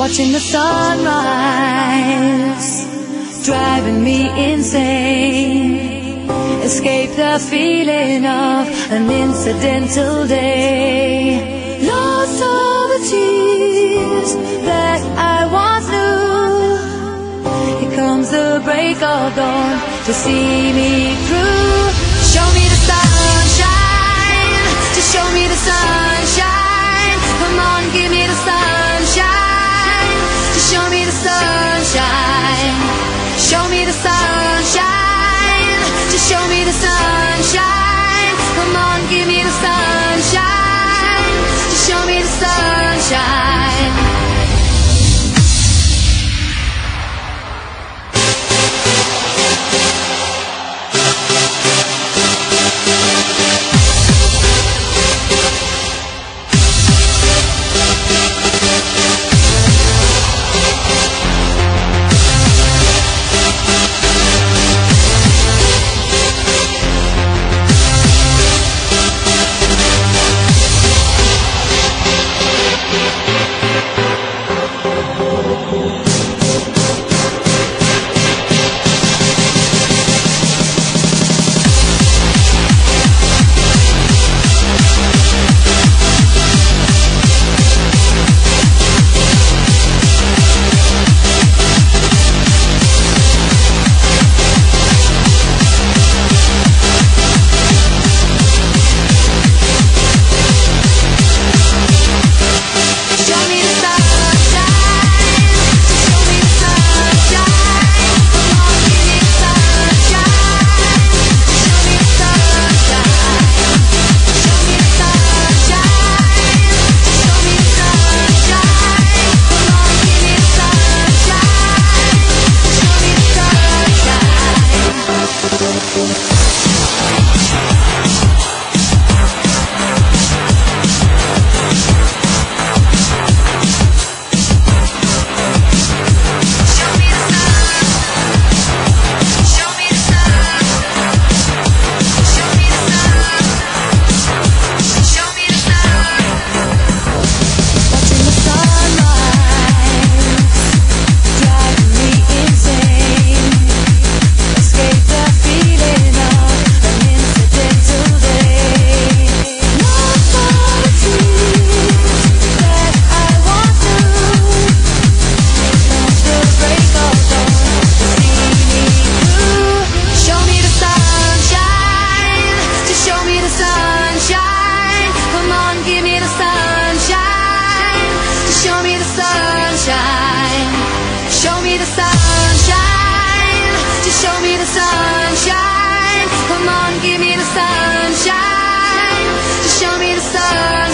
watching the sunrise, driving me insane. Escape the feeling of an incidental day. Lost all the tears that I once knew. Here comes the break of dawn to see me through.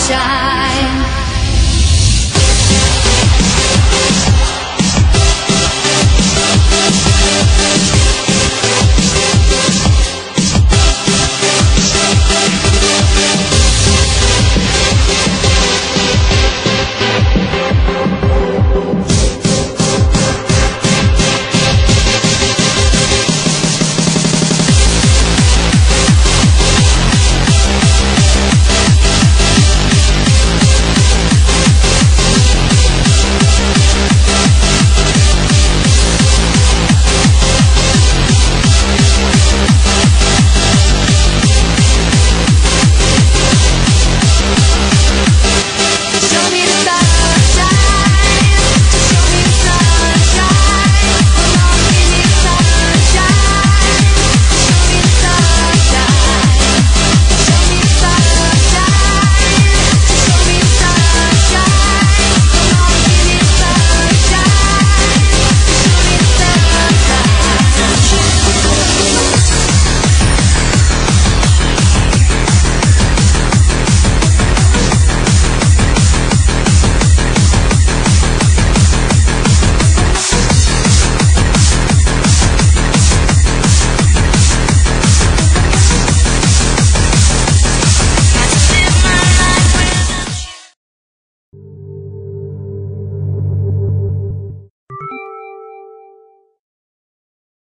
shine.